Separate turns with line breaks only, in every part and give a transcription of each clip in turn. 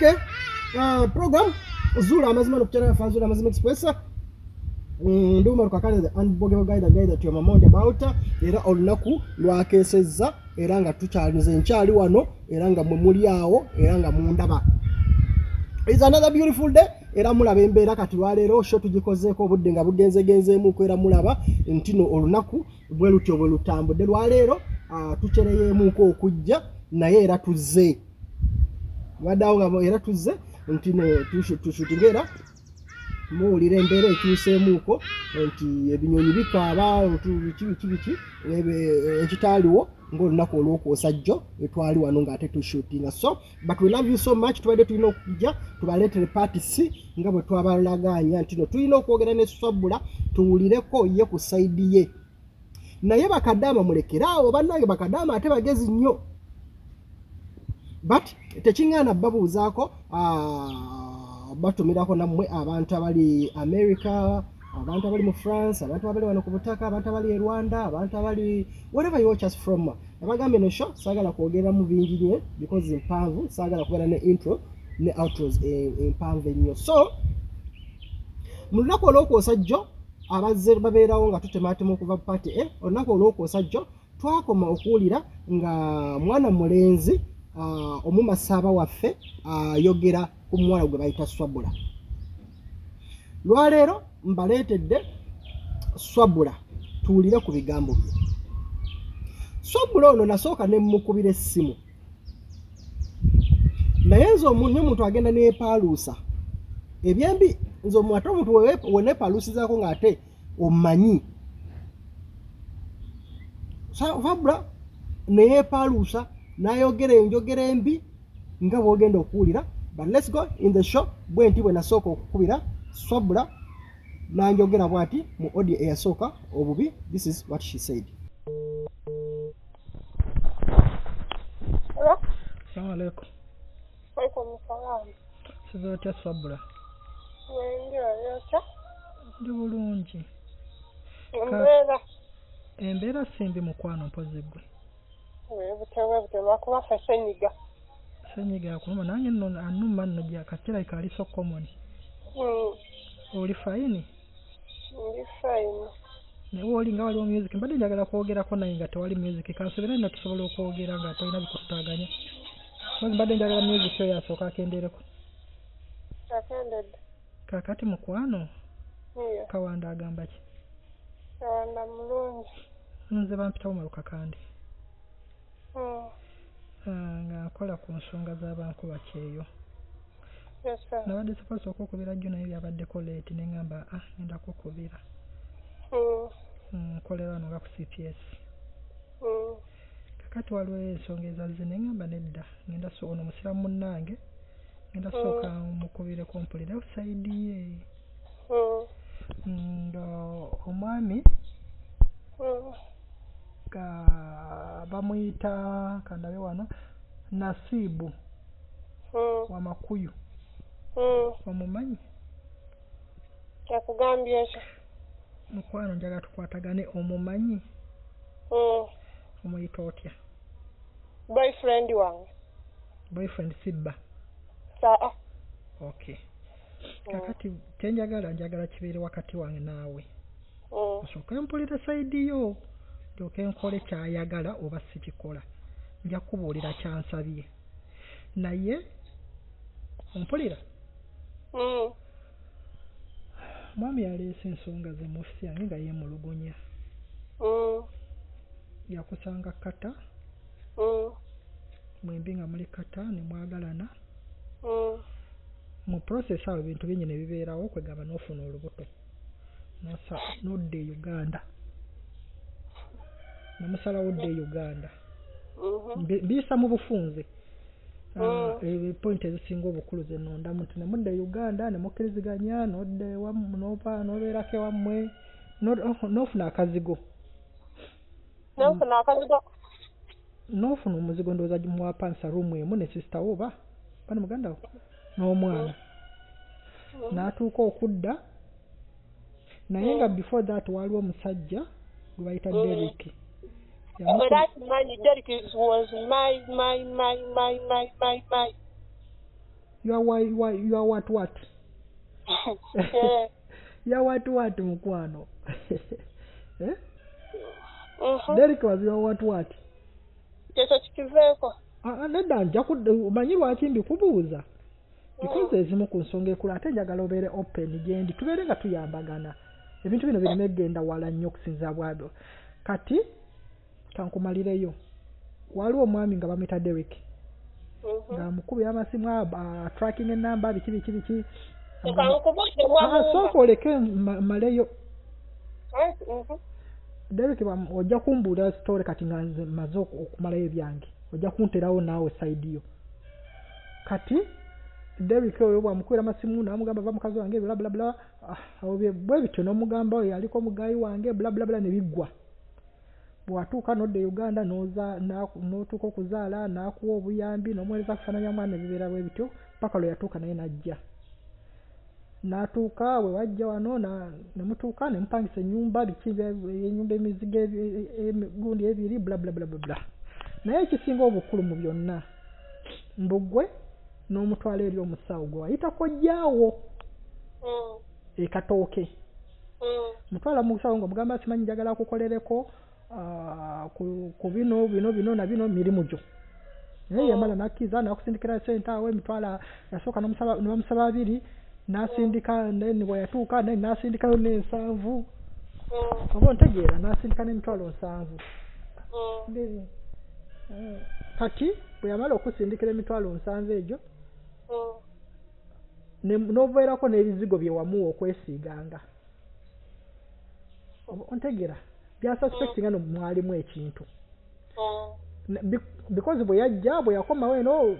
okay uh, program zuula amazima nokukyala yafa zuula amazima express. Mm, nduma lukakale the unbogeable guy the guy that you're mamonde about era olunaku lwakesezza era nga tukyalize nkyali wano era nga mwe muli awo era nga mundaba. Is another beautiful day era mulaba embeera kati lwaleero sho tugikozeeko obudde nga bugenzegenzeemuko era mulaba nti no olunaku bwe lutyo bwe lutambudde. Lwaleero ah, tucereyeemuko okujja naye era tuzze waddeawo nga era tuzze nti tushutinga era muwulira embeera ekyuseemuuko nti ebinyonyi bikaaba biki biki biki ekitaaliwo ngaolunaku olwokwosa jjo etwali wano ngaate tushutinga so but we love you so much tubadde tulina okujja tubaleetere paati c nga bwe twabalaganya nti no tulina okwogera ne swabula tuwulireko ye ku sayidi ye. Naye bakadaama mulekeraawo bannange bakadaama ate bagezi nnyo but tekiŋŋaana babuuzaako ah, batumirako nammwe abantu abali america abantu abali mu france abantu abali wano ku butaka abantu abali e rwanda abantu abali whatever you watch us from. Abagambye no show saagala kwogereramu bingi nnyo because mpanvu saagala kubeera ne intro ne outros empanvu ennyo. So mu lunaku olwokwosa jjo abazze babeerawo nga tutematema okuva mu paati e olunaku olwokwosa jjo twakoma okuwulira nga mwana mulenzi ah, omumasaaba waffe ayogera ku muwala gwe bayita swabula. Lwaleero mbaleetedde swabula tuwulire ku bigambo bye. Swabula ono nasooka ne mukubira essimu. Naye nze omu- ne omuntu agenda neepaaluusa ebyembi nze ate omuntu we- weneepaaluusizaako ng'ate omanyi. Fabula neyeepaaluusa n'ayogera enjogera embi nga bw'ogenda okuwulira but let's go in the show bwe nti bwe nasooka okukubira swabula n'anjogera bw'ati mu audio eyasooka obubi this is what she said.
Hello?
salamu alaikum. Siza otya swabula? Ndi bulungi.
Embeera.
embeera simbi mukwano mpozi gwe
Webutewe bute lwakuba ffe senyiga.
senyiga yakuluma nange nno anuma nno gyakakira ikaali so common
Mm,
oli fayini
Ndi fine.
naye oli nga waliwo music mbadde njagala kwogerako naye nga tewali music kansubira nno tusobola okwogera nga tolina bikutaganya kozi mbadde njagala music oyo asooka akendereko
Atendedde.
kakati mukwano kawanda agamba ki
Kawanda mulungi.
nze bampitawo maluka kandi nga nkola ku nsonga z'abankuba kyeyo nabadde supose okukubira jjo naye byabaddeko leeti ne ŋŋamba ah ngenda kukubira.
Mm,
Mm, nkolera wano nga ku cps
mm,
kakati waliwo ensonga ezazze ne ŋŋamba nedda ngenda ono musiramu munnange ngenda sooka mukubireko mpulire sayidi ye. Nga omwami bamuyita kandabe wano nasibu
Mm,
wamakuyu.
Mm.
omumanyi?
Yakugambye ki?
mukwano njagala tukwatagane omumanyi.
Mm.
omuyita otya?
Boyfriend wange.
boyfriend sibba.
Saa.
okay kakati kyenjagala njagala kibeere wakati wange naawe.
Mm,
osooke mpulira sayidi yo ndyoke nkole kyayagala oba sikikola nja kubuulira kyansabye. Naye ompulira
mm,
mwami yaleese ensonga ze mu fisi yange nga yeemulugunya.
Mm,
yakusanga kata?
Mm,
mwembi nga muli kata ne mwagalana? Mu process awo ebintu bingi ne bibeerawo kwegamba n'ofuna olubuto. N'odda e uganda namusalawo odda e uganda.
Mhm.
Mbi- mbiyisa mu bufunze.
Mm.
epointi ezisinga obukulu zenondamu nti nemudda e uganda nemukkiriziganya nodda ewamu noba nobeerako ewammwe no- n'ofuna akazigo.
Nofuna akazigo.
n'ofuna omuzigo ndowooza muwapansa ruumu emu ne sisita wo oba bani muganda wo? N'omwana. N'atuuka okudda. Naye nga before that waaliwo omusajja gwe bayita deriki
But that money, Derek is- was my, my, my, my, my, my, my.
you are, you are, you are what what?
Eh,
ya what what mukwano eh?
mhm.
derek was your what what?
Ekyo kikiveeko
Ah, ah, nedda nja kudde omanyi lwaki mbikubuuza because ezimu ku nsonga ekulu ate njagala obeere open gyendi tubeere nga tuyambagana. Ebintu bino birina egenda wala nnyo okusinza bwabyo kati kankumalireyo waliwo omwami nga bamwita derek.
Mhm.
ng'amukubira amasimu aba tracking enamba biki biki biki. Ah, sooka oleke ma- maleyo.
Mhm.
derek ojja kumbuulira story kati nga nze maze oku- okumalayo ebyange. Ojja kunterawo naawe side yo. Kati derek oyo bwamukubira amasimu namugamba va mukazi wange blablabla bwe bityo n'omugamba oyo yaliko omugayi wange blablabla ne biggwa bwatuuka nodda e uganda n'otuuka okuzaala n'akuwa obuyambi n'omuweereza kufaananya mwana ebibeera bwe bityo paka lwe yatuuka naye n'ajja. N'atuuka bwe wajja wano na- ne mutuuka ne mupangisa ennyumba biki ennyumba emizigo emigundi ebiri bla bla bla bla naye ekisinga obukulu mu byonna mbugwe n'omutwala eri omusawo gwe wayitako jjaawo
Mm.
ekatooke
Mm.
mutwala mu musawo ng'omugamba simanyi njagala kukolereko ku ku bino bino bino na bino mirimu gyo. Naye yamala nakkiriza nakusindikira sente awo emitwala yasooka n'omusaba- ne bamusaba abiri n'asindika then bwe yatuuka then n'asindikayo n'ensanvu.
Mm.
oba ontegeera n'asindika n'emitwalo nsanvu. Ndi- eh, kati bwe yamala okusindikira emitwalo nsanvu egyo ne- n'ovairako n'ebizigo bye wamuwa okwesiiganga. Oba ontegeera byasuspectinga no mwalimu ekintu. Be- because bwe yajja bwe yakomawo eno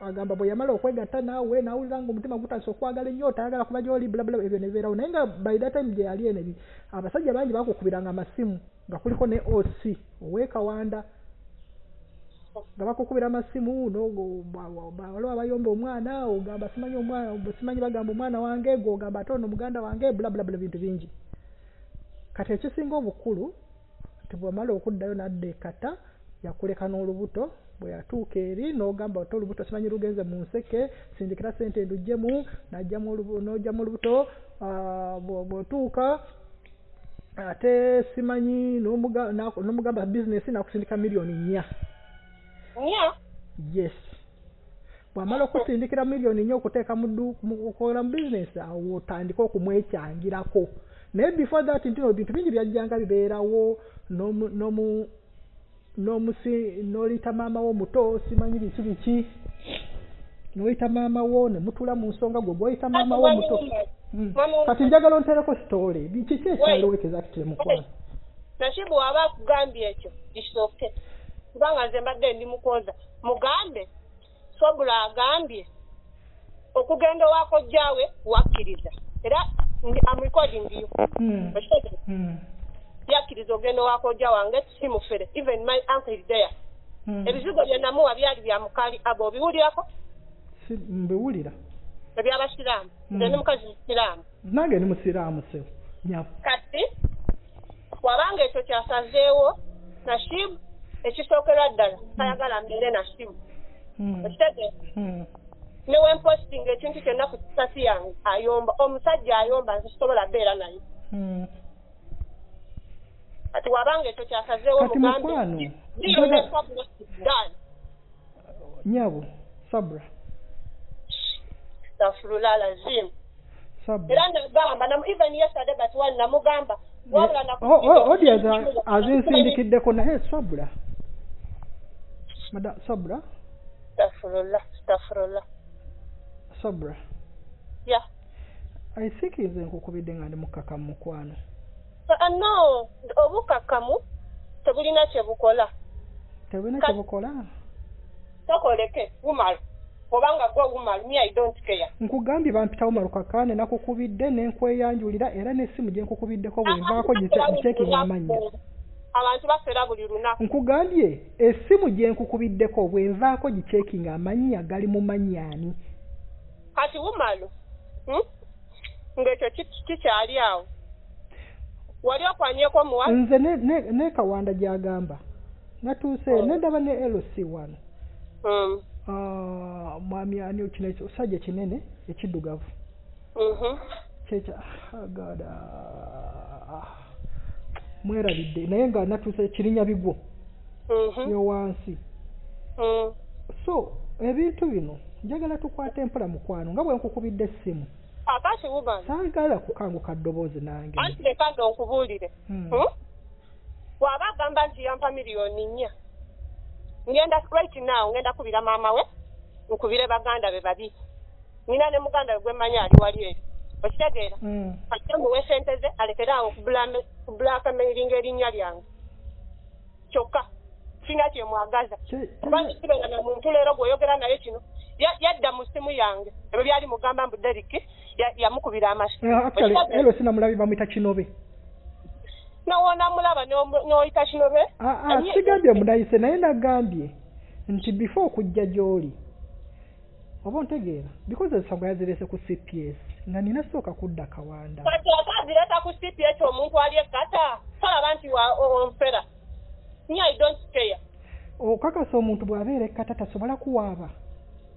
agamba bwe yamala okwegatta naawe nawulira nga omutima gutandise okwagala ennyo otayagala kuba gyoli bulabula ebyo ne bibeerawo naye nga by that time gye yali eno ebi- abasajja bangi bakukubiranga amasimu nga kuliko ne oc owekawanda. Nga bakukubira amasimu no- go- ba- ba- ba- waliwo abayomba omwana ogamba simanyi omwana simanyi bagamba omwana wange gwogamba ate ono muganda wange bulabulabula bintu bingi kati ekisinga obukulu nti bwamala okuddayo n'adda ekata yakuleka n'olubuto bwe yatuuka eri n'ogamba ate olubuto simanyi lugenze mu nseke sindikira sente n'ogyamu olubuto ah, bwe- bw'otuuka ate simanyi n'omugamba bizinesi nakusindika miliyoni nnya.
Nya.
yes. Bw'amala okusindikira miliyoni nnya okuteeka mu ddu- mu- mu bizinesi awo otandika okumwekyangirako naye before that ntino ebintu bingi byajjanga bibeerawo. N'omu- n'omu n'omusi n'oliyita maama wo muto simanyi biki biki? N'oyita maama wo ne mutula mu nsonga gwe gw'oyita maama wo muto. Mm.
Mama-
kati njagala ontereko sitole kiki ekyaliwo ekizakitire mukwano
nasibu waba akugambye ekyo. Kisooke kubanga nze mbadde ndi mukoza. Mugambe. Sobula agambye okugenda owako jjaawe wakkiriza. Era am recording you.
Mm. Mm.
yakkiriza ogenda owako jja wange simufere even my uncle is there.
Mm.
ebizigo bye namuwa byali bya mukali. Abo obiwulirako?
Si- mbiwulira.
Ebyabasiraamu nze
Mm.
ndi mukazi musiraamu.
Nange ndi musiraamu se nyafu
kati wabanga ekyo kyasazeewo nasibu ekisookerwa ddala. Tayagala mbeere nasibu
Mm.
Okitegeera
Mm.
ne wempositinga ekintu kyonna ku kisasi yange ayomba omusajja ayomba nze sisobola beera naye
Mm.
kati wabanga ekyo kyasazeewo
Kati mukwano, njaga-
done
nyabo sabra.
Stafurula lazimu
sabra.
Era nagamba nam- even yesterday but one namugamba wabula
odiaza azinsindikiddeko naye sabra. Mada sabra?
Stafurula stafurula
sabra
ya
i think nze nkukubidde nga ndi mukkaka mu mukwano
Ah, no obukakamu tebulina kyebukola.
Tebulina
Ka-
kyebukola?
Tokoleke bumalu. Obanga gwe bumalu me i don't care.
Nkugambye bampitawo malukakane nakukubidde nenkweyanjulira era n'essimu gye nkukubiddeko bwe nvaako giteekinga amannya
abantu bafera buli lunaku.
Nkugambye essimu gye nkukubiddeko bwe nvaako gicekinga amannya gali mu manyaani
kati bumalu hmm? ng'ekyo ki- kikyali awo wali okwanyeko muwa
nze ne- ne- ne kawanda gy'agamba natuuse nedaba ne lc wano
Hmm.
ah, mwami ani kino ekisajja kinene ekiddugavu
Mhm.
kyekya ah, God, ah, mwerabidde naye nga natuuse kirinya bigwo
Mhm.
yo wansi
Mm.
so ebintu bino njagala tukwate empola mukwano nga bwe nkukubidde essimu
akati woman
saagala kukanguka ddoboozi nange.
Anti leka ndo nkubuulire.
Hmm.
Hmm? bw'aba agamba nti yampa miliyoni nnya. Ngenda right now ngenda kubira maama we nkubire baganda be babiri nina ne muganda we gwemanyi ali wali eri. Okitegeera?
Mm.
kajja muwe sente ze alekere awo kubulakamairinga erinnya lyange. Kyokka sina kyemwagaza
Kye-
kubanga kibenga na muntu leero gw'oyogera naye kino yadda mu simu yange ebyo byali mugamba mbu deriki ya- yamukubira amasi.
Eh, ero sinamulabi bamwita kinobe.
Nowona mulaba n'oyita kinobe?
Ah, ah, sigambye munayise naye nagambye nti before okujja gy'oli oba ontegeera because ensonga yazirese ku cps nga nina sooka kudda kawanda.
Kati atazireta ku ekyo omuntu ali ekkata tolaba nti onfera nye i don't care.
Okakasa omuntu bw'abeera ekkata tasobola kuwaaba.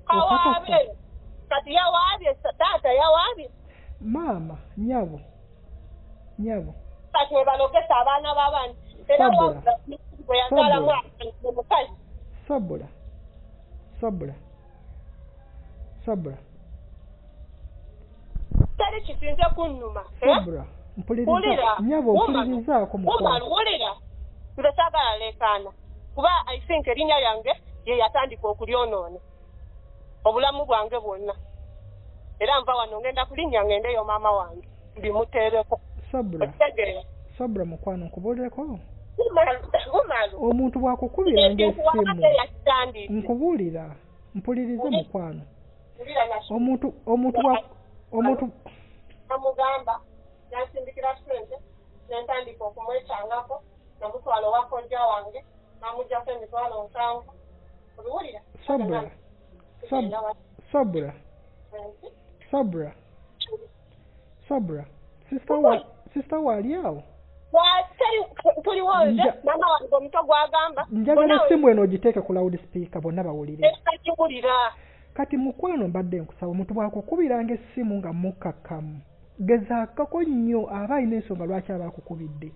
Kawaabe kati yawaabye taata yawaabye
maama nyabo nyabo
kati we balogesa abaana b'abaana era
Sabula.
wabula bwe yazaalamu
Sabula.
omukazi
sabula. Sabula. Sabula.
Teri kisinze kunnuma eh?
sabula. Mpuliriza nyabo mpulirizaako
woman
mukwano
wulira nze saagala leekaana. Kuba i think erinnya lyange ye yatandika okulyonoona obulamu bwange bwonna. Era nva wano ngenda kulinnya ngendeyo maama wange bimuteereko
sabula
okitegeera.
sabula mukwano nkubuulireko omuntu bw'akukubira
yakitandise
nkubuulira mpulirize mukwano. Omuntu omuntu bwa omuntu
namugamba nansindikira sente nentandika okumwekyangako namutwala owa kojja wange namugjako emitwalo nsanvu. Obiwulira
sabula sab- sabula sabula sabula sisita wa sisita waali awo njagala essimu eno ogiteeke ku loud speaker bonna bawulire.
Ekakiwulira
kati mukwano mbadde nkusaba omuntu bw'akukubiranga essimu nga mukkakkamu. Gezaakako nnyo aba alina ensonga lwaki aba akukubidde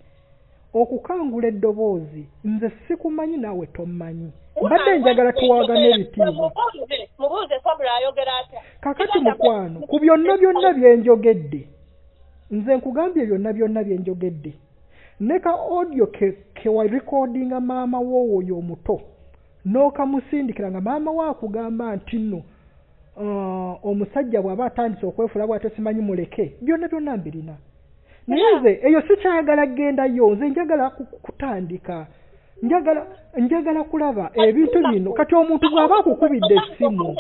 okukangula eddoboozi nze sikumanyi naawe tommanyi. Mbadde njagala tuwaagana ebitiibwa. kakati mukwano ku byonna byonna bye njogedde nze nkugambye byonna byonna bye njogedde. Ne ka audio ke, ke maama woowo oyo omuto n'okamusindikira nga maama we akugamba nti nno uh, omusajja bw'aba atandise okwefula bw'ate simanyi muleke. Byonna byonna mbirina naye nze eyo sikyagala gendayo nze njagala ku- kutandika. Njagala njagala kulaba ebintu bino. kati omuntu bw'aba akukubidde essimu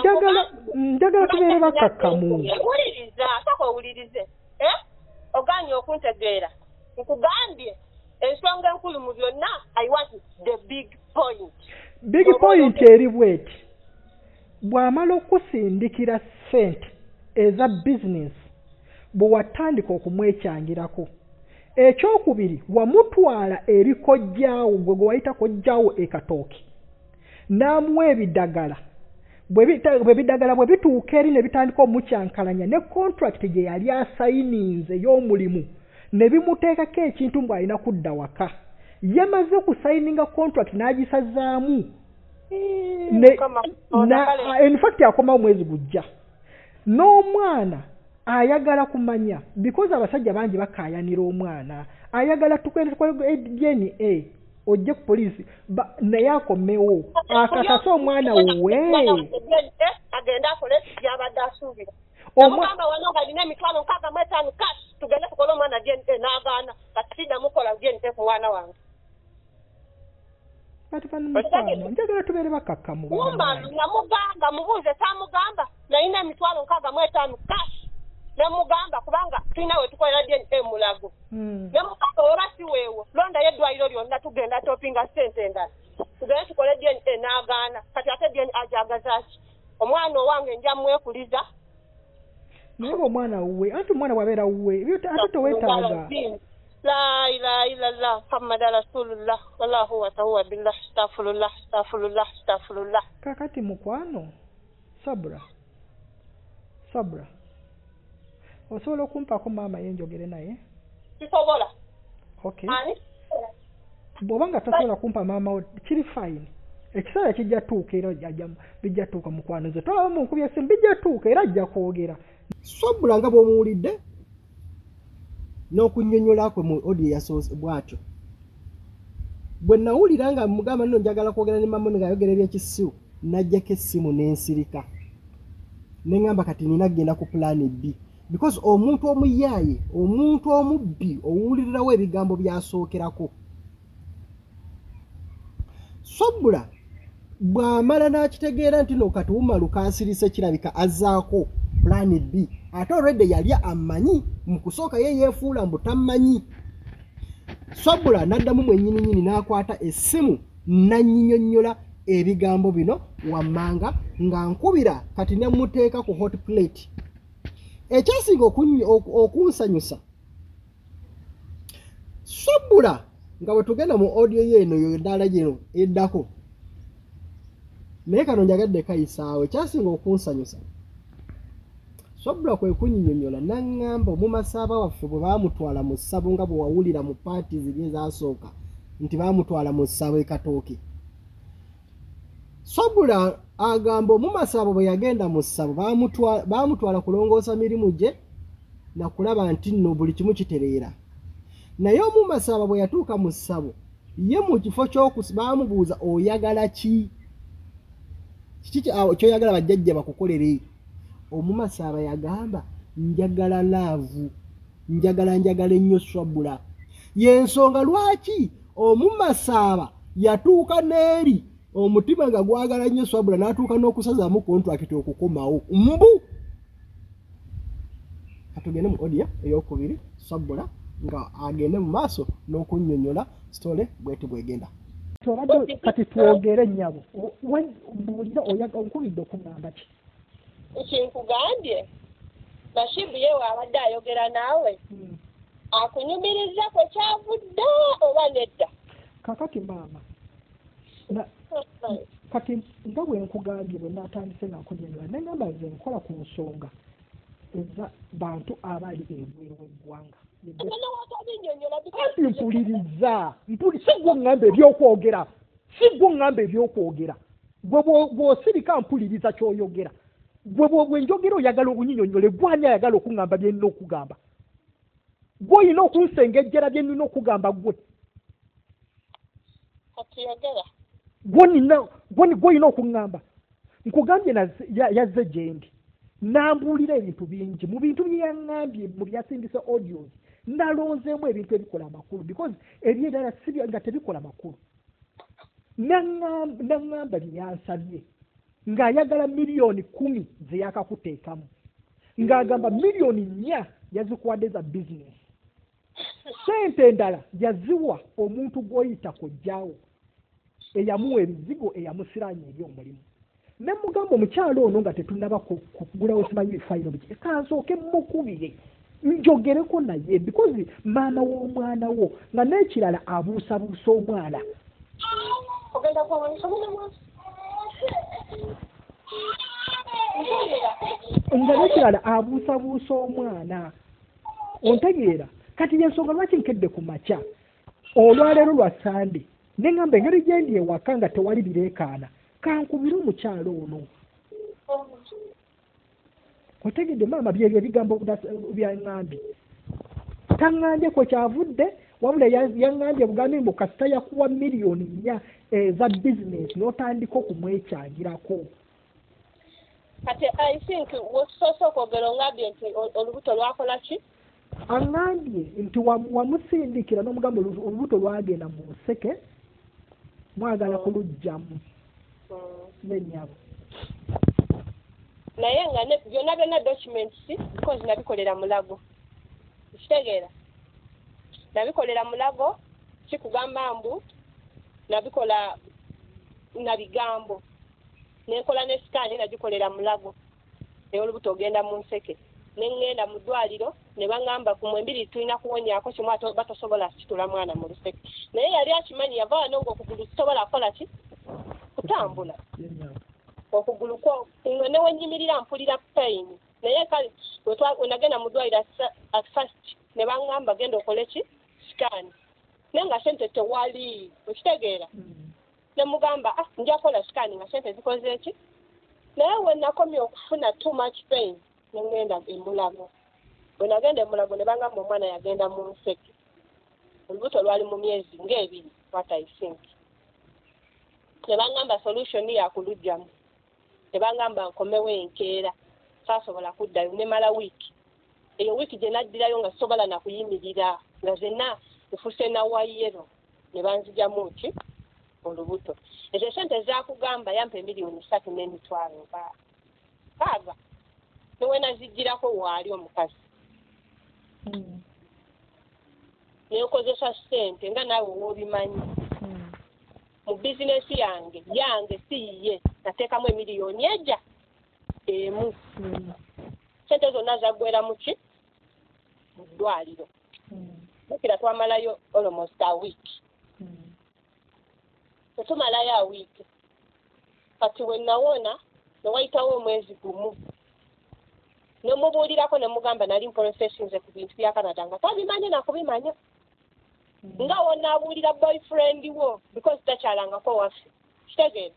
njagala njagala tubeere bakkakkamu
wuliriza saka owulirize. Eh? oganye okuntegeera. Nkugambye ensonga enkulu mu byonna i want the big point.
Big point eri bweti. Bw'amala okusindikira ssente eza bizinesi bwe watandika okumwekyangirako ekyokubiri wamutwala eri kojjaawo gwe gwe wayita kojjaawo ekatooki n'amuwa ebidagala. Bwe bita- bwe bidagala bwe bituuka eri ne bitandika omukyankalanya ne contract gye yali asayininze y'omulimu ne bimuteekako ekintu mbw alina kudda waka. Yamaze kusayininga contract n'agisazaamu. Ne, na, in fact akomawo mwezi gujja. N'omwana ayagala kumanya because abasajja bangi bakayanira omwana. Ayagala tukole dna ojje ku poliisi naye akomewo. Akasase omwana we.
Eh, agende akole byabadde asuubira. Namugamba wano nga alina emitwalo nkaaga mu etaano cash tugende tukole omwana dna n'agaana kati siddamu kola dna ku mwana wange.
Kati bano mukwano njagala tubeere bakakkamu
namugamba mubuuze tamugamba nalina emitwalo nkaaga mu etaano cash nemugamba kubanga tulina we tukolera dna mulago.
Mm.
nemugamba oba si weewo londayo eddwaliro lyonna tugenda topinga sente endala. Tugende tukole dna n'agaana kati ate dna ajagazaki omwana owange nja mwekuliza.
Naye nga omwana wuwe anti omwana bwabeera wuwe ate tewetaaga
la ilaha illallah muhammada rasulullah wallahu watahuwa billah astafurullah astafurullah astafurullah
kakati mukwano sabura sabura osobola okumpako maama ye njogere naye?
Kisobola
okay bw'oba nga tasobola kumpa maama wo kiri fine. Ekiseera kijja tuuka era bijja tuuka mukwano ze tolaba munkubya essimu bijja tuuka era ajja kwogera.
Sobula nga bw'omuwulidde n'okunnyonnyola kwe mu odiyo yasoose bw'atyo. Bwe nawulira nga mugamba nno njagala kwogera ne mamoni ng'ayogera ebyekisiru najjako essimu n'ensirika. Ne ŋŋamba kati nina kgenda ku pulaani b because omuntu omuyaaye omuntu omubbi owulirirawo ebigambo byasookerako. Sobula bw'amala n'akitegeera nti no katuuma lukansirise kirabika azzaako pulaani b ate olwedde yali amanyi mu kusooka ye yeefuula mbu tammanyi sobula n'addamu mwennyininyini n'akwata essimu nanyinyonnyola ebigambo bino wammanga nga nkubira kati ne muteeka ku hot plate ekyasinga okunsanyusa. Sobula nga bwe tugenda mu audio yeeno yo ddaala gino eddako. Naye kano njagadde kayisaawo ekyasinga okunsanyusa. Sobula kwe kunyinyonnyola naŋŋamba omumasaaba waffe bwe baamutwala mu ssabo nga bwe wawulira mu paati ziri ezasooka nti baamutwala mu ssabo ekatooke sobula agamba omumasaabo bwe yagenda mu ssabo baamutwa- baamutwala kulongoosa mirimu gye nakulaba nti nno buli kimu kitereera. Naye omumasaaba bwe yatuuka mu ssabo ye mu kifo baamubuuza oyagala ki? Kiki kyoyagala bajjajja bakukolere? Omumasaaba yagamba njagala laavu njagala njagala ennyo swabula yensonga lwaki? Omumasaaba yatuuka n'eri omutima nga gwagala nnyo swabula n'atuuka n'okusazaamu kontrakiti okukomawo. Mbu! Katugende mu odia eyokubiri swabula nga agende mu maaso n'okunnyonnyola sitole bweti bwegenda.
Tobadde kati twogere nnyabo. Mbuulira oyaga onkubidde okuŋŋamba ki?
Kinkugambye bashibu ye waabadde ayogera naawe. Akunyumiriza kwe kyavudde oba nedda?
Kakati maama kati nga bwe nkugambye bwe naatandise nakunyonyola neŋgamba nze nkola ku nsonga eza bantu abali ebweru w'eggwanga. Mpuliriza mpuli si gwe ŋŋamba ebyokwogera si gwe ŋŋamba ebyokwogera. Gwe bwo- bw'osirika mpuliriza ky'oyogera. Gwe bwe- bwe njogera oyagala obunyinyonyole gwani ayagala okuŋŋamba bye nnina okugamba? Gwe olina okunsengejjera bye nnina okugamba gwe.
Kati yogera
gwolina okuŋŋamba nkugambye yazze gye ndi nambuulira ebintu bingi. Mu bintu bye yaŋŋambye mu byasindisa audios nalonzeemu ebintu ebikola amakulu because bya- nga tebikola makulu Naŋŋam- naŋŋamba bye yansabye ng'ayagala miliyoni kumi ze yakakuteekamu. Ng'agamba miliyoni nnya yazikuwadde za bizinesi sente endala yaziwa omuntu gw'oyita kojjaawo eyamuwa ebizigo eyamusiranya eri omulimu. Ne mugamba omukyalo ono nga tetunaba ku- kugulawo simanyi fayiro biki? Kansooke mukubire njogereko naye because maama w'omwana wo nga n'ekirala abuusabuusa omwana.
Ogenda mwasi ntondera
nga n'ekirala abuusabuusa omwana. Ontegeera. Kati yensonga lwaki nkedde ku makya? Olwaleero lwa sande neŋŋamba engeri gye ndi ewaka nga tewali bireekaana. Kankubire omukyalo ono. Otegedde maama byebyo ebigambo byaŋŋambye taŋŋambye kwe kyavudde wabula ya- yaŋŋambye bugambi mbu kasita yakuwa miliyoni nnya eza bizinesi n'otandika okumwekyagirako
kati i think wetusoose okwogera ongambye nti olubuto lwakola ki?
Aŋŋambye nti wa- wamusindikira n'omugamba olu- olubuto lwagenda mu nseke mwagala kuluggyamu nenyabo
naye nga byonna byonna documents because nabikolera mulago. Kitegeera nabikolera mulago kikugamba mbu nabikola na bigambo. Nenkola ne sikaani nagikolera mulago. Naye olubuto ogenda mu nseke ne ŋŋenda mu ddwaliro ne baŋŋamba ku mwembiri tulina kuwonyaako kimu ate batosobola situla mwana mu luseke naye yali akimanyi yava wano ng'okugulu kusobola kukola ki? Kutambula. Okugulu ne wenyimirira mpulira pain. Naye kale we twa- we nagenda mu ddwaliro at first ne baŋŋamba genda okole ki? Sikaani. Naye nga sente tewali okitegeera ne mugamba ah nja kukola sikaani nga sente zikoze ki? Naye we nakomye okufuna too much pain ne ŋŋenda emulago bwe nagenda emulago ne bangamba omwana yagenda mu nseke. Olubuto lwali mu myezi ng'ebiri what i think. Ne bangamba solution yakulugjamu ne bangamba nkomewo enkeera saasobola kuddayo nemala wiiki eyo wiiki gye naddirayo nga sisobola nakuyimirira nga zenna nfuse nawayero ne banzijamu ki olubuto. Ezo sente zakugamba yampa emiliyoni ssatu n'emitwalo nka- kaaga newenazijjirako waali omukazi nenkozesa ssente nga naawe woobimanyi mu bizinesi yange yange si yiye nateekamu emiliyoni ejja emu. Sente zonna zaggwera mu ki? Mu ddwaliro. Bukira twamalayo almost a week. Tetumalayo a week. Kati we nawona newayitawo omwezi gumu nemubuulirako nemugamba nali mprofessinze ku bintu bya canada nga tabimanyi nakubimanya nga wonaabuulira boyfriend wo because takyalangako waffe. Kitegeera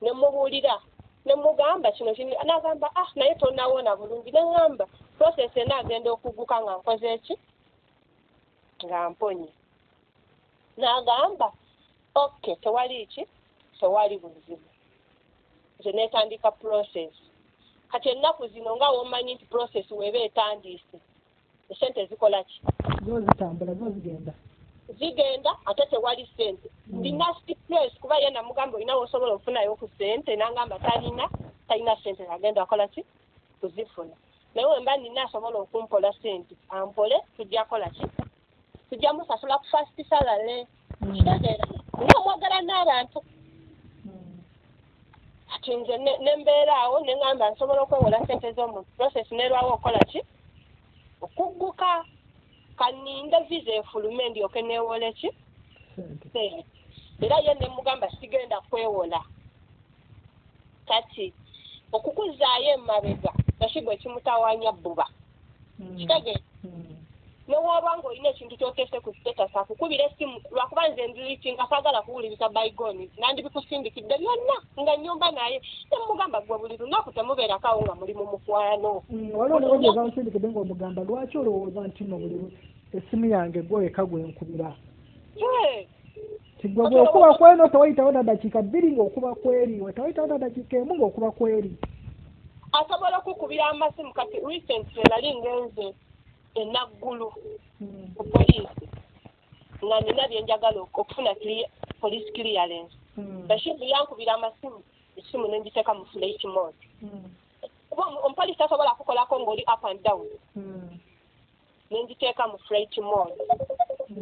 nemubuulira nemugamba kino kini nagamba ah naye tonawona bulungi. Neŋŋamba process enaagenda okuguka nga nkoze eki nga mponye. N'agamba okay tewali ki? Tewali buzibu. Nze neetandika process kati ennaku zino nga womanyi nti process weeba etandiise esente zikola ki?
Zo zitambula zo zigenda
zigenda ate tewali ssente. Ndi nasty place kuba ye namugamba olina wosobola okufunayo ku ssente nangamba talina talina ssente agenda akola ki? Kuzifuna naye wemba nina asobola okumpola ssente ampole tujja kola ki? Tujja musasula ku fast salale kitegeera. Nga omwagala n'abantu kati nze ne- nembeera awo neŋŋamba nsobola okwewola ssente z'omuntu. Process nerwawo okukola ki okugguka kaninde visa efulume ndyoke neewole ki
sente.
Era ye nemugamba sigenda kwewola. Kati okukuzaayo emabega nakigwa ekimutawanya bbuba kitegeera newooba nga olina ekintu kyoteese ku status akukubira essimu lwakuba nze nzirikinga saagala kuwuliriza bygoni nandibikusindikidde byonna nga nyumba naye nemugamba gwe buli lunaku temubeerako awo nga muli mu mukwano
waliwo ne bageza nsindikidde ng'omugamba lwaki olowooza nti no buli essimu yange gweka gwenkubira
Hey,
ti gwe bw'okuba kweno tewayitawo na dakiika bbiri ng'okuba kweri we tewayitawo na dakiika emu ng'okuba kweri.
Asobola okukubira amasimu kati recently nali ngenze enaggulu ku poliisi. Nga nina byenjagala ok- okufuna police clearance. Bashibu yankubira amasimu esimu nengiteeka mu flight mode. Kuba omu- omupoliisi tasobola kukolako ng'oli up and down. Nengiteeka mu flight mode.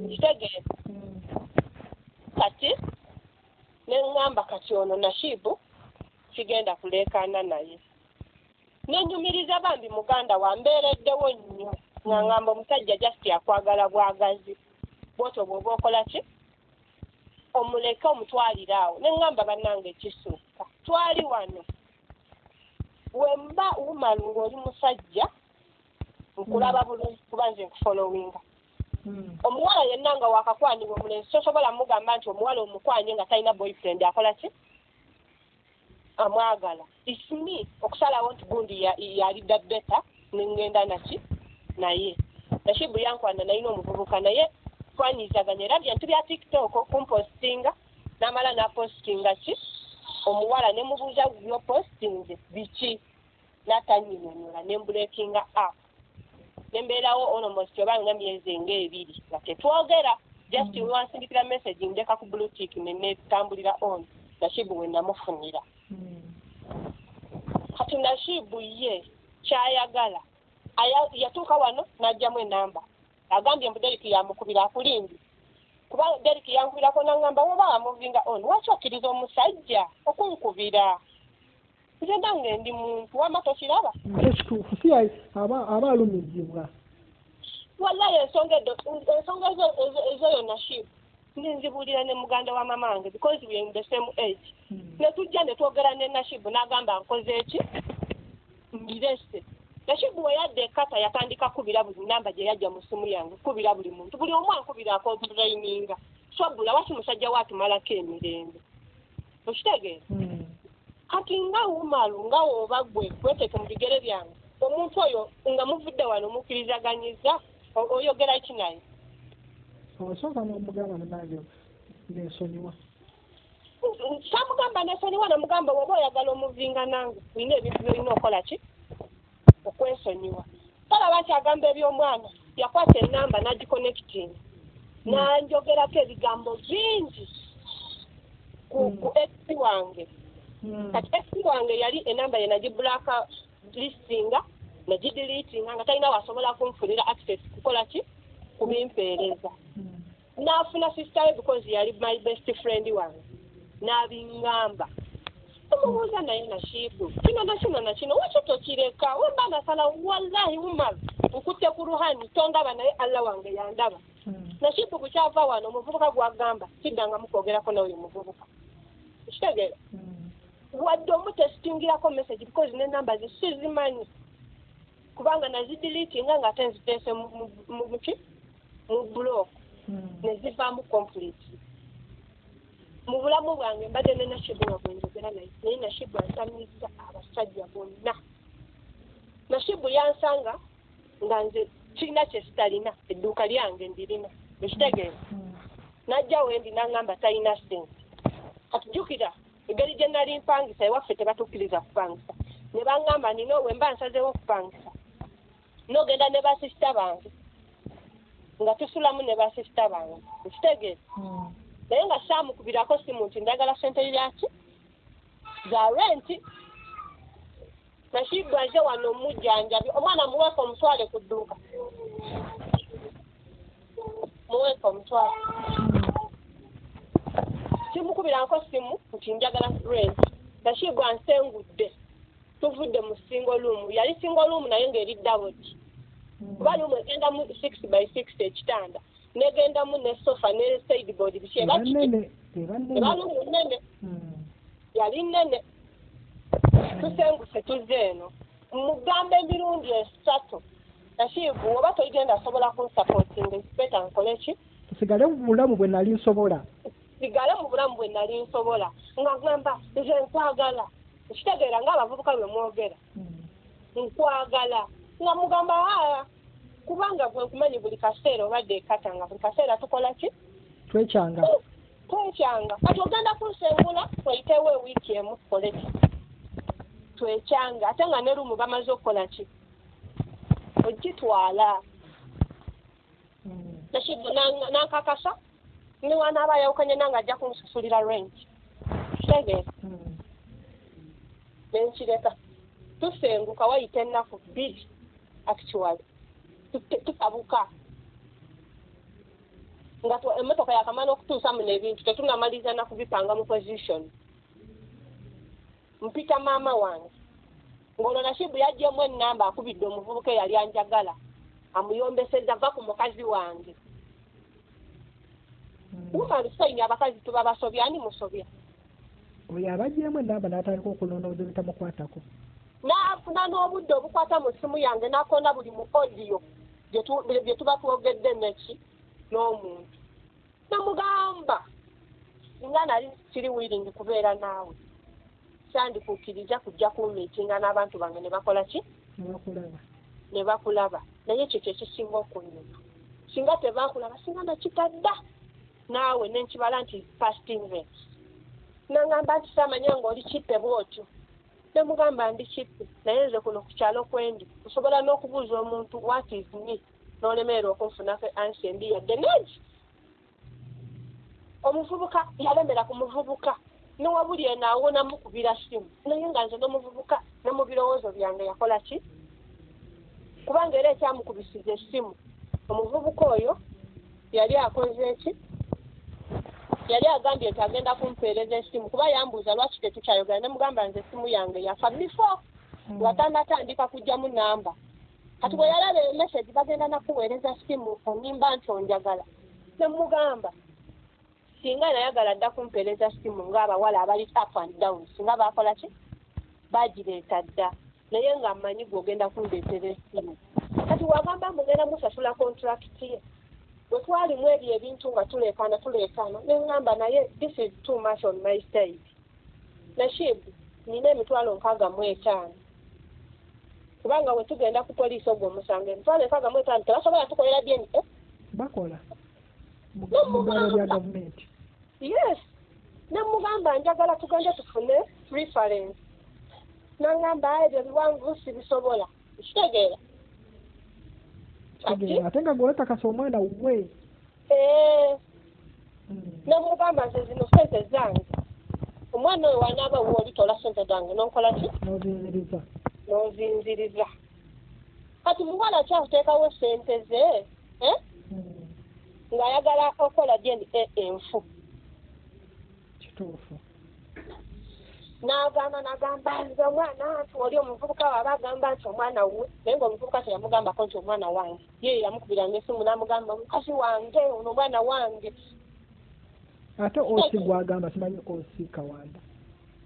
Kitegeeza. Kati neŋŋamba kati ono nashibu kigenda kuleekaana naye. Nenyumiriza bambi muganda wambeereddewo nnyo nga ŋŋamba omusajja just akwagala bwagazi. Bwotyo bw'oba okola ki? Omuleke omutwalire awo. Neŋŋamba bannange ekisukka twali wano. Wemba wumalu ng'oli musajja nkulaba bulungi kuba nze nkufolowinga omuwala yenna nga wakakwanibwa omulenzi tosobola mugamba nti omuwala omukwanye nga talina boyfriend akola ki? Amwagala. Isimi okusalawo nti gundi ya- yalidda beta neŋŋenda naki naye. Nashibu yankwana nalina omuvubuka naye twanyizaganya era bintu bya tiktok kumpostinga n'amala napostinga ki? Omuwala nemubuuza byopostinze biki? N'atanyinyonyola nembulekinga app nembeerawo almost oba nga myezi ng'ebiri nga tetwogera. Just wansindikira message ndeka ku blutik nenetambulira on. Nashibu we namufunira. Kati nashibu ye kyayagala. aya- yatuuka wano n'ajjamu enamba. Agambye mbu deriki yamukubira akulindi kuba deriki yankubirako naŋŋamba woba wamuvinga on lwaki okkiriza omusajja okunkubira? Nze nange ndi muntu wama tokiraba.
Ekituufu si aba alumizibwa
wallahi ensonga ensonga ezo- yonna shibu ninzibuulira ne muganda wa mama wange because we in the same age. Ne tujja ne twogera ne nashibu n'agamba nkoze eki mbirese nashibu we yadda ekata yatandika kubira buli namba gye yajja mu simu yange kubira buli muntu. Buli omu ankubira akomplaininga sobula waki musajja we atumalako emirembe? Okitegeera
Mm.
kati nga wumalu nga woba gwe weteeke mu bigere byange. Omuntu oyo nga muvudde wano mukkirizaganyiza oyogera ki naye?
Osooka n'omugamba munange nensonyiwa
samugamba nesonyiwa namugamba woba oyagala omuvinga nange olina ebintu byolina okola ki okwesonyiwa talaba nti agamba ebyomwana? Yakwata enamba nagiconnecting nanjogerako ebigambo bingi ku ku ex wange. Kati ex wange yali enamba ye nagibulaka listinga nagidiliitinga nga talina wasobola kunfunira access kukola ki? Kubimpeereza. N'afuna sister we because yali my best friend wange. N'abiŋŋamba omubuuza naye nashiibu kino nakino nakino wakyo tokireka wemba nasala wallahi umaru nkutte ku ruhani tondaba naye allah wange yandaba nashiibu bukyava wano. Omuvubuka gwagamba kiddangamu kwogerako n'oyo muvubuka. Kitegeera wadde omutesitingirako message because nenamba ze sizimanyi kubanga nazidiliitinga ng'ate nziteese mu- mu- mu muki mu block. Ne zivaamu complete mu bulamu bwange mbadde ne nashibu nga bwenjogera naye. Naye nashibu ansamiza abasajja bonna. Nashibu yansanga nga nze kirina kye sitalina edduuka lyange ndirina. Ekitegeera najja wendi naŋŋamba talina sente katujjukira engeri gye nali mpangisa ewaffe tebatukkiriza kupangisa. Ne baŋŋamba nina we mba nsazeewo okupangisa n'ogenda ne basisita bange nga tusulamu ne basisita bange. Ekitegeera naye nga saamukubirako simu nti ndagala sente lyaki za renti nashibu aze wano omujjanjabi omwana muweeka omutwale ku dduuka. Muweeka omutwale. Simukubiranko simu nti njagala rent. Nashibu ansengudde tuvudde mu single room. Yali single room naye ng'eri dabodi kuba lumu egendamu six by six ekitanda negendamu ne sofa ne sideboard biki eba kiki
banene eba
eba
nene
lumu nnene.
Mm.
yali nnene. Tusenguse tuzze eno mugamba emirundi esatu. Nashibu oba toligenda asobola kunsapootinga ekipeta nkole ki
tusigale mu bulamu bwe nali nsobola.
Sigale mu bulamu bwe nali nsobola. Nga gamba nze nkwagala. Ekitegeera ng'abavubuka bwe mwogera. Nkwagala. Nga mugamba aa kubanga gwe nkumanyi buli kaseera obadde ekata nga buli kaseera tukola ki?
Twekyanga.
Twekyanga. Kati ogenda kunsengula twayitewo ewiiki emu tukole ki? Twekyanga. Ate nga ne lumu bamaze okukola ki? Ogitwala.
Mm.
nashibu nan- nankakasa niwanaaba ayawukanye nange ajja kunsusulira rent kitegeera
Mm.
nenkireka tusenguka wayita ennaku bbiri actually Tukabuka nga tu- emmotoka yakamala okutuusa muno ebintu tetunamaliza na kubipanga mu position. Mpita maama wange. Ng'olwo nashibu yajjemu ennamba akubidde omuvubuka eyali anjagala amuyombesezza va ku mukazi wange. Umalusaini abakazi tuba basobya ani musobya?
Oyo abajjemu enamba n'atandika okulondooza ebitamukwatako
n'afuna n'obudde obukwata mu ssimu yange n'akonda buli mu odiyo bye tu- bye tuba twogedde neki n'omuntu. Namugamba nga nali kiri wiringi kubeera naawe. Kyandikukkiriza kujja kumiitinga n'abantu bange ne bakola ki? Ne bakulaba. Naye ekyo kyekisinga okunyuma. Singa tebakulaba singa nakitadda naawe nenkibala nti past events nangamba nti saamanya ngaoli kippe bwotyo nemugamba ndi kippe naye nze kuno ku kyalo kwendi. Osobola n'okubuuza omuntu what is me n'olemerera okunfunako ansi embi yadde negi omuvubuka yalemera ku muvubuka newabuli eno awo namukubira simu. Naye nga nze n'omuvubuka ne mu birowoozo byange yakola ki? Kubanga era ekyamukubisiza essimu omuvubuka oyo yali akoze eki yali agambye nti agenda kumpeereza essimu kuba yambuuza lwaki tetukyayogera? Ne mugamba nze essimu yange yafa before nga tanatandika kugyamu namba. Kati bwe yalaba emesagi bagenda nakuweereza simu onimba nti onjagala. Ne mugamba singa nayagala dda kumpeereza simu ng'abawala abali up and down singa baakola ki? Bagireeta dda naye nga mmanyi gwe ogenda kundeetera essimu. Kati wagamba mugenda musasula kontrakiti ye bwe twalimu ebyo ebintu nga tuleekaana tuleekaana ne ŋŋamba naye this is too much on my side. Nashibu nina emitwalo nkaaga mu etaano. Kubanga bwe tugenda ku poliisi ogwo omusanga emitwalo enkaaga mu etaano tebasobola tukolera byeni eh?
bakola. Mu mu byalo bya gavumenti
yes. Nemugamba njagala tugende tufune reference. Naŋŋamba ebyo biwanvu sibisobola kitegeera
Kitegeera. Ate nga gwewetakasa omwana we
Eh,
Mm.
nemugamba nze zino sente zange omwana oyo wanaaba woolitola sente zange nonkola ki
n'ozinziriza
n'ozinziriza kati muwala kyakuteekawo sente ze eh?
Mm.
ng'ayagala okola gyendi enfu.
Kituufu
n'agamba n'agamba nze omwana nti oli omuvubuka waaba agamba nti omwana we naye ng'omuvubuka teyamugambako nti omwana wange. Ye yamukubiranga esimu n'amugamba mukazi wange ono omwana wange.
Ate osi gwagamba simanyi osi kawanda?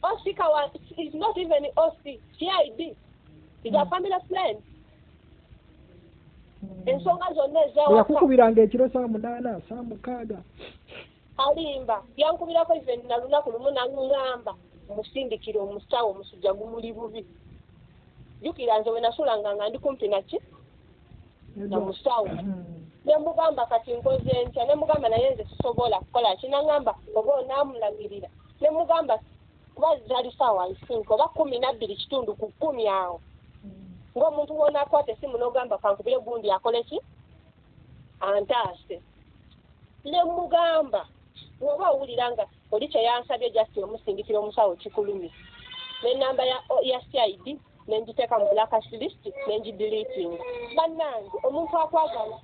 Oc kawa is not even oc cid is a family friend ensonga zonna ezawaka
yakukubiranga ekiro saa munaana saa mukaaga.
Alimba yankubirako even na lunaku lumu naŋŋamba musindikire omusawo omusujja gumuli bubi. Jjukira nze we nasulanga nga ndi kumpi naki na musawo. Nemugamba kati nkoze ntya? Nemugamba naye nze sisobola kukola ki? Naŋŋamba oba onaamulagirira nemugamba kuba zali saawa isinka oba kumi nabbiri kitundu ku kkumi awo. Ng'omuntu wonaakwata essimu n'ogamba kankubire gundi akole ki? Antaase. Nemugamba bw'oba owulira nga oli kye yansabye jasti omusindikira omusawo kikulumi. N'ennamba ya ya cid nenjiteeka mu blackast list nenjidiliitinga bannange omuntu akwagala?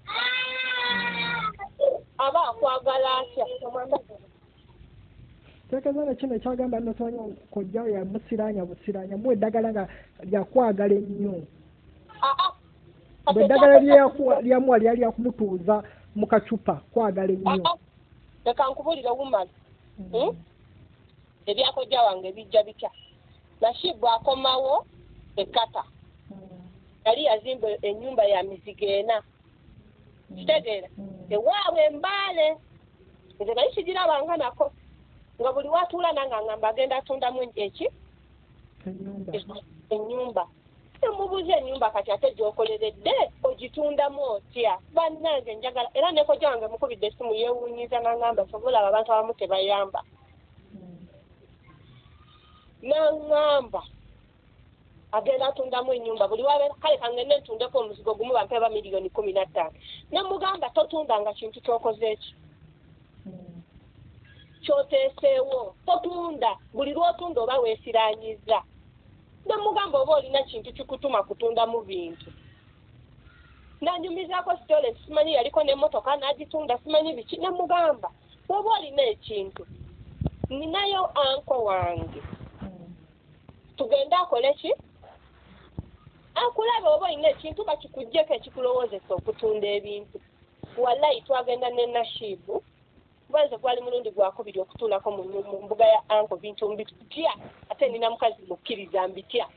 Aba akwagala atya?
Tekeeza kino ekyagamba nno simanyi kojjawo yamusiranya busiranya mu eddagala nga lyakwagala ennyo. Bwe eddagala lyakuwa- lyamuwa lyali lyakumutuuza mu kacupa kwagala ennyo.
Leka nkubulire wumala Hmm? Ebyakojja wange bijja bitya? Nashibu akomawo ekata yali yazimba ennyumba ya mizigo ena. Kitegeera? Ewaabwe embaale nze naye sigirabanga nako. Nga buli watuula nange angamba agenda atundamu eki?
Ennyumba
emubuuza ennyumba kati ate gyokoleredde ogitundamu otya? Bannange njagala era nekojja wange mukubidde essimu yeewuunyiza naŋŋamba sobulaba abantu abamu tebayamba. Naŋŋamba agenda atundamu ennyumba buli wabeera kale kangende ntundeko omuzigo gumu bampe ba miliyoni kumi na ttaano. Nemugamba totundanga kintu kyokoze eki kyoteeseewo totunda. Buli lwotunda oba weesiranyiza nemugamba oba olina kintu kikutuma kutundamu bintu. Nanyumizaako sitole simanyi yaliko n'emmotoka n'agitunda simanyi biki nemugamba oba olina ekintu ninayo anko wange. Tugende akole ki akulaba oba olina ekintu bakikugjeko ekikulowoozesa okutunda ebintu. Wallayi twagenda ne nashibu kuba nze gwali mulundi gwakubiri okutuulako mu mbuga ya anko bintu mbitya ate nina mukazi mukkiriza mbitya.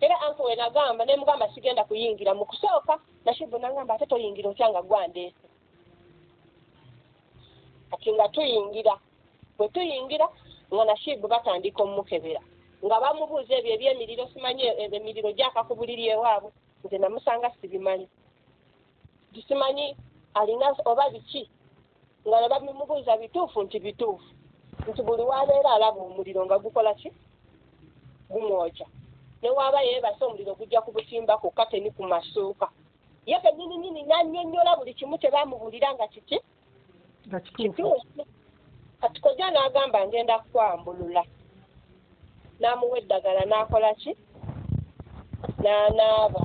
Era anko we nagamba ne mugamba sigenda kuyingira mu kusooka nashibu nagamba ate toyingira otya nga gwandeese kati nga tuyingira. Bwe tuyingira nga nashibu batandika omukebera nga bamubuuza ebyo ebyemiriro simanyi e- emiriro gyaka ku buliri ewaabwe nze namusanga sibimanyi. Tisimanyi alina oba biki nga ne babimubuuza bituufu nti bituufu. Nti buli wabeera alaba omuliro nga gukola ki? Gumwokya ne waaba yeebase omuliro gujja kubutimba ku kateni ku masuuka ye kennyini nyini nannyonnyola buli kimu kye bamubulira nga kiki
kituufu.
Kati kojja n'agamba ngenda kwambulula. N'amuwa eddagala n'akola ki? N'anaaba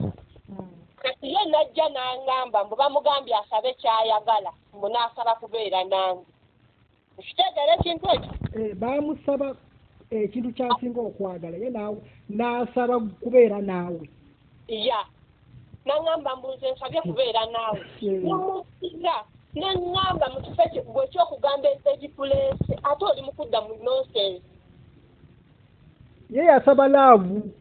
kati ye najja n'aŋŋamba mbu bamugambye asabe kyayagala mbu n'asaba kubeera nange. Kitegeera ekintu ekyo.
Eh, baamusaba ekintu kyasinga okwagala ye naawe n'asaba kubeera naawe.
Ya. Naŋŋamba mbuze nsabye kubeera naawe.
Mm.
nemusiga neŋŋamba mu kifo ekyo gwe ekyokugamba egipuleese ate oli mu kudda mu nonsense
ye yasaba laavu.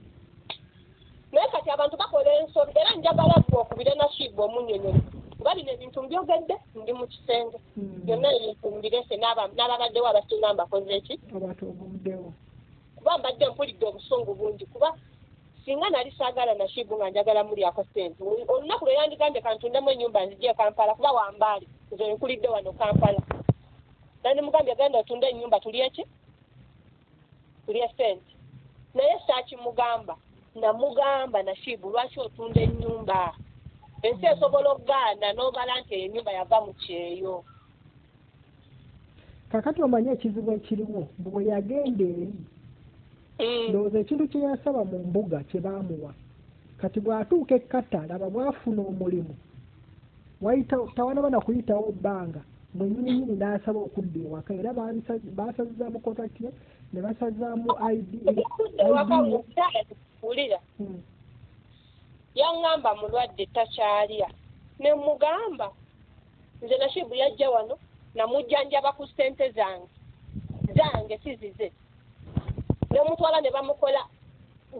Naye kati abantu bakola ensobi era njagala gwe okubire nashiiba omunyonyoli kuba bino ebintu mbyogedde ndi mu kisenge.
Mm.
byonna ebintu mbirese n'aba- n'ababaddewo abasinga mbakoze eki?
Abatobuddewo
kuba mbadde mpulidde obusungu bungi kuba singa nali saagala nashiibu nga njagala mulyako sente Olu- olunaku lwe yandigambye kantundemu ennyumba nzijje e kampala kuba wambaali nze nkulidde wano kampala. Nandimugambye genda otunde ennyumba tulye ki tulye sente naye saakimugamba namugamba nashiibu lwaki otunda ennyumba ensi esobola okugaana n'omala nti eyo ennyumba yava mu kyeyo.
Kakati omanye ekizibu ekiriwo? Bwe yagenda eri.
Mm.
ndowooza ekintu kye yasaba mu mbuga kye baamuwa. Kati bw'atuuka ekkata laba bw'afuna omulimu tawanaba na kuyitawo bbanga mwenyininyini n'asaba okudda ewaka era baasazaamu kontakiti ye ne basazaamu id
Okudda ewaka
ID ye.
omukyala tuwulira
Mm.
Yaŋŋamba mulwadde takyalya. Ne mugamba nze nashibu yajja wano namujjanjaba ku ssente zange zange sizize ne mutwala ne bamukola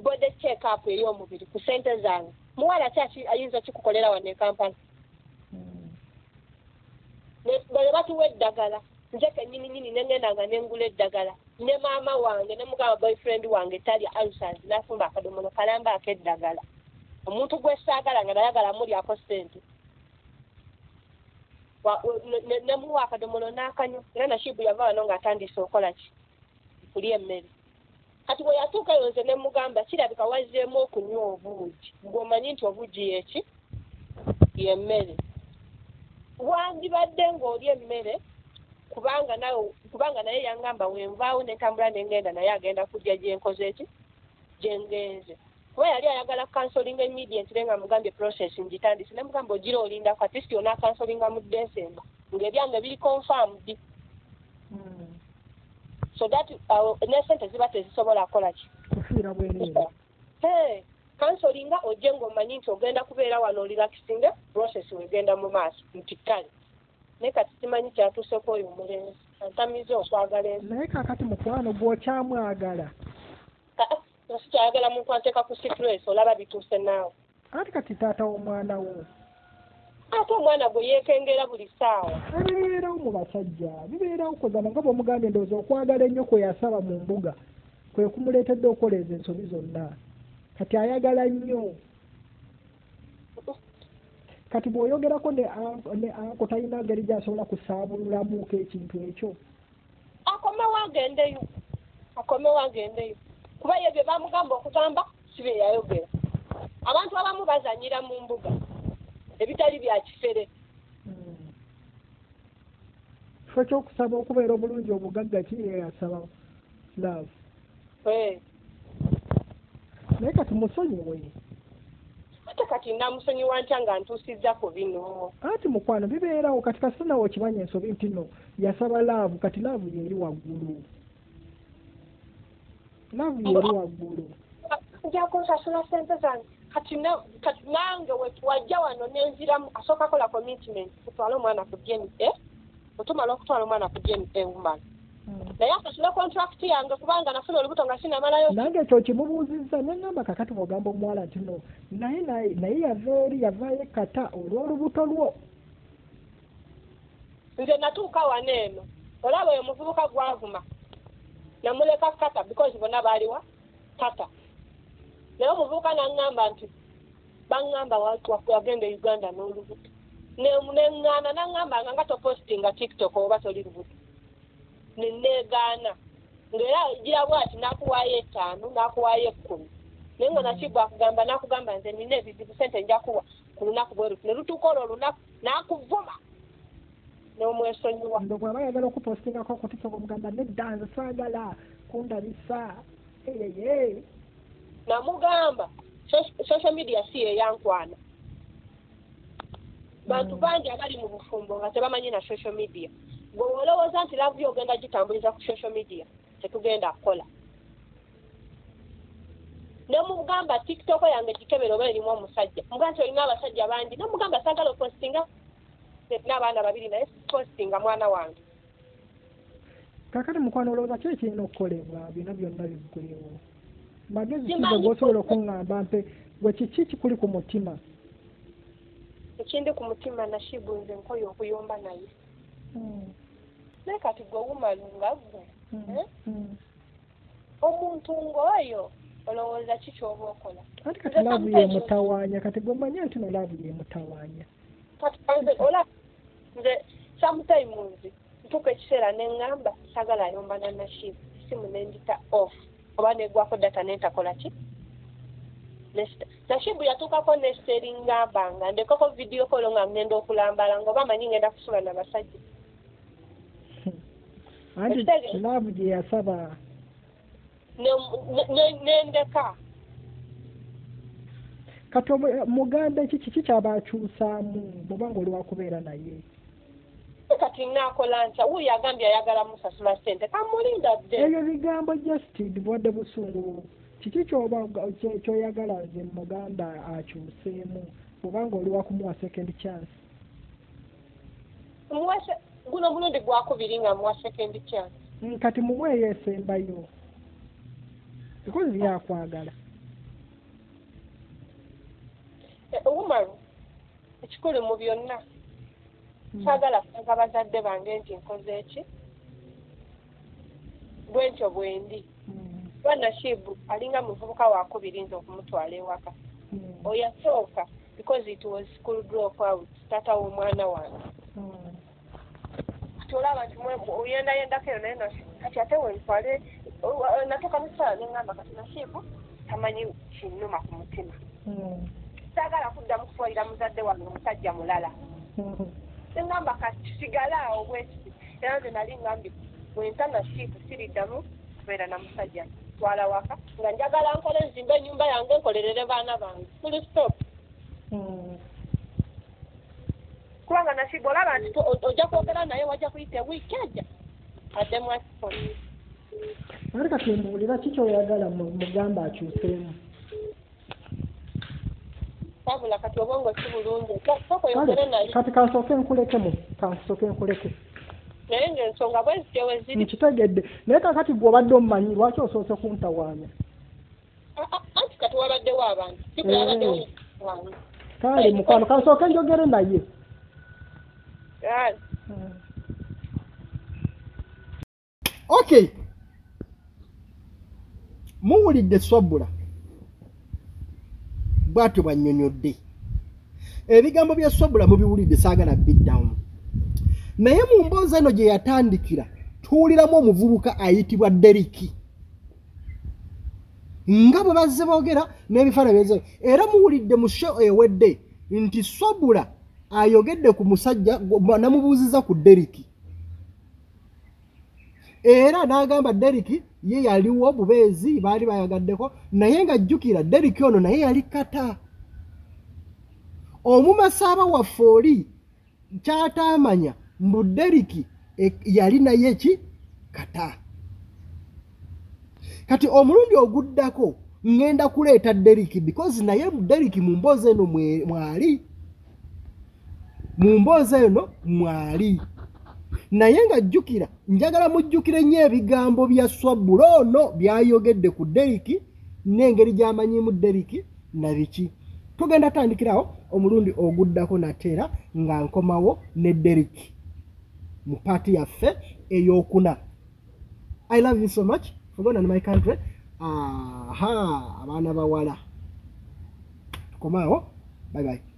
bode check up ey'omubiri ku ssente zange. Muwala ki ayinza kikukolera wano e kampala?
Mm.
ne batuwa eddagala nze kennyininyini ne ŋŋendanga ne ngula eddagala ne maama wange ne mugamba boyfriend wange talya alsas n'afumba akadomono kalambaako eddagala omuntu gwe saagala nga nayagala mulyako ssente. Wa- ne- ne- nemuwa akadomono n'akanywa era nashibu yava wano ng'atandise okola ki? Kulya emmere. Kati bwe yatuukayo nze ne mugamba kirabika wazzeemu okunywa obuugi? Ng'omanyi nti obuugi yeki yemmere wandibadde ng'olya emmere kubanga nawe kubanga naye yangamba wenvaawo nentambula nengenda naye agenda kujja gyenkoze eki gyengenze kuba yali ayagala kansolinga immediate naye nga mugambye process ngitandise. Nemugamba ogira olindako at least yona kansolinga mu december ng'ebyange biri confirmed.
Mm.
so that uh, ne sente ziba tezisobola kukola ki?
Kufiira bwereere.
Hey, kansolinga ojje ng'omanyi nti ogenda kubeera wano olirakisinga process wegenda mu maaso nti kale naye kati simanyi kyatuuseko oyo omulenzi antamize okwagala ensi.
Naye kakati mukwano gw'okyamwagala
nsi kyayagala muntu anteeka ku situresi olaba bituuse naawe
ati kati taata w'omwana wo.
Ate omwana gwe yeekengera buli ssaawa
ebibeerawo mu basajja bibeerawo kozana nga bw'omugambye ndowooza okwagala ennyo kwe yasaba mu mbuga kwe kumuleetedde okukola ezo ensobi zonna. Kati ayagala nnyo. Kati bw'oyogerako ne anko talina ngeri gy'asobola kusaabululamuuko ekintu ekyo.
Akomewo agendeyo akomewo agendeyo kuba ye bye bamugamba okugamba si bye yayogera. Abantu abamu bazanyira mu mbuga ebitali bya kifere.
Mm. kifo ky'okusaba okubeera obulungi obugagga ki ye yasaba love?
Eh,
naye kati musonyiwe
ate kati namusonyiwa ntya nga ntuusizza ku bino?
Anti mukwano bibeerawo kati kasita nawe okimanya ensobi nti no yasaba laavu kati laavu yeri waggulu laavu yeri waggulu
nja kunsasula sente zange kati na- kati nange wajja wano nenziramu. Asooka kola commitment. Kutwala omwana ku jeni eh? otumala okutwala omwana ku jeni ewumala naye asasule contract yange kubanga nafuna olubuto nga sinamalayo
nange ekyo kimubuuzizza neŋŋamba kakati bw'ogamba omuwala nti no naye naye yava eri yavaayo ekkata olw'olubuto lwo.
Nze natuuka wano eno. Olaba oyo omuvubuka gwavuma namuleka kata because bonna baaliwa kata naye omuvubuka naŋŋamba nti baŋŋamba wa- wa- wagenda uganda n'olubuto Ne- neŋŋaana naŋŋamba nga nga topostinga tiktok oba toli lubuto neneegaana ng'era gira bwati nakuwaayo etaano nakuwaayo ekkumi naye nga nakigwa akugamba nakugamba nze nina ebizibu sente njakuwa ku lunaku bwe luti ne lutuuka olwo olunaku naakuvuma n'omwesonyiwa
ndo bw'aba ayagala okupostingako ku tiktok omugamba nedda nze saagala kundabisa eyeye
namugamba so- social media si yeyankwana bantu
Mm.
bangi abali mu bufumbo nga tebamanyi na social media. Gwe olowooza nti lavu yo ogenda gitambuliza ku social media tetugenda kukola. Nemugamba tiktok yange gikebera oba erimu omusajja muga nti olina abasajja bangi nemugamba saagala opostinga n'abaana babiri naye postinga mwana wange.
Kakati mukwano olowooza ki ekirina okukolebwa? Byonna byonna biggwewo magezi gwosobola
kose.
okuŋŋamba mpe gwe kiki kikuli ku mutima?
Ekindi ku mutima nashibu nze nkoye okuyomba naye.
Mm,
naye kati gwe wumalunga gwe
mm,
Eh?
mm.
omuntu ng'oyo olowooza ki ky'oba okola?
Ati kati laavu yemutawaanya kati gwe manye nti no laavu yemutawaanya
kati nze ola nze sometimes ntuuka ekiseera ne ŋŋamba sagala ayombana nashibu simu nendita off. Oba negwako data nentakola ki? Nashibu yatuukako nesiteri ngamba nga ndekako vidiyo kolo nga ngenda okulambala ngaoba amanyi ngenda kusula na basajja.
Anti
Ekitegeeza.
laavu gye yasaba.
Ne- ne- nendeka
kati obu- mugambe ki kiki kyaba akyusaamu bw'oba nga oli wakubeera naye?
Kati naakola ntya wuuyo agambye ayagala musasula ssente kamulinda dde.
Ebyo bigambo just bwadde busungu. Kiki kyoba kyoyagala nze muganda akyuseemu bw'obanga oli wakumuwa second chance?
Guno mulundi gwakubiri nga muwa second chance.
Kati mumweyo esembayo because byakwagala
Owumalu ekikulu mu byonna. Saagala kuga bazadde bange nti nkoze eki bwe ntyo bwe ndi.
Mm,
kuba nashibu alinga muvubuka wakubiri nze okumutwala ewaka.
Mm,
oyo asooka because it was school drop out taata w'omwana wange. Olaba nti oyendayendako eyo naye kati ate wentwale natuuka mukiseera neŋŋamba kati nashibu tamanyi kinnuma ku mutima saagala kuddamu kutwalira muzadde wange omusajja mulala.
Mm.
neŋŋamba kati sigale awo bwekiti era nze nali ŋŋambye bwenta nashibu siriddamu kubeera na musajja. Twala waka nga njagala nkole nzimbe ennyumba yange nkolerere baana bange. Full stop.
Mm.
kubanga nashibu olaba nti ojja kwogera naye wajja kuyita ewiiki ejja addemu akifoni
ate kati mbuulira ki kyoyagala mu- mugambe akyuseemu
wabula kati obwongo si bulungi. Sooka
kale
oyogere naye.
kati kansooke nkulekemu kansooke nkuleke.
Naye ngaensonga bwe zityo we ziri.
Nkitegedde. Naye kakati gwe obadde omumanyi lwaki osoose kuntawaanya?
Ah, ah, anti kati wabaddewo abantu siku yabaddewo wange
kale mukwano kansooke njogere naye.
Okay muwulidde swabula bwatyo bwannyonnyodde. Ebigambo bya swabula mubiwulidde saagala biddown naye mu mboozi eno gye yatandikira tuwuliramu omuvubuka ayitibwa deriki nga bwe bazze boogera n'ebifaananyi byeze era muwulidde mu sho ewedde nti swabula ayogedde ku musajja namubuuziza ku deriki era n'agamba deriki ye yaliwo bubeezi baali bayagaddeko naye ng'ajjukira deriki ono naye yali kata omumasaaba waffe oli kyataamanya mbu deriki e- yali naye ki? Kata kati omulundi oguddako ŋŋenda kuleeta deriki because naye deriki mu mboozi eno mwali. Mu mboozi eno mwali naye ng'ajjukira njagala mujjukire nnyo ebigambo bya swabbulo ono byayogedde ku deriki n'engeri gy'amanyimu deriki na biki? Tugenda tandikirawo omulundi oguddako nateera nga nkomawo ne deriki mu paati yaffe ey'okuna. I love you so much. Forgona in my country. Aha abaana bawala. Tukomaawo bye bye